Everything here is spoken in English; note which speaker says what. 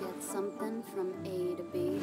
Speaker 1: get something from A to B.